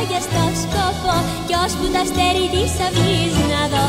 λόγια στο σκοπό. Κι ώσπου τα στέρη της αυγής να δω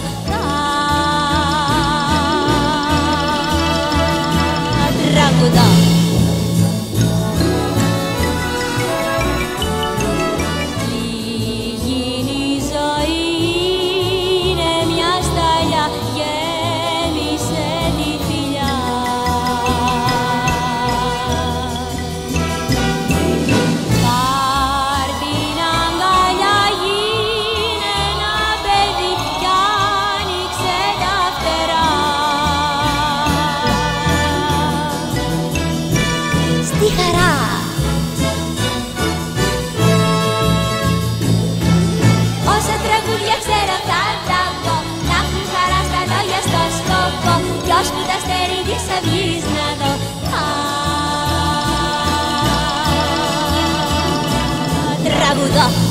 Στη χαρά. Όσα τραγούδια ξέρω θα τα πω. Να έχουν χαρά στα λόγια στο σκοπό. Κι ώσπου τα αστέρι της αυγής να δω. Θα τραγουδώ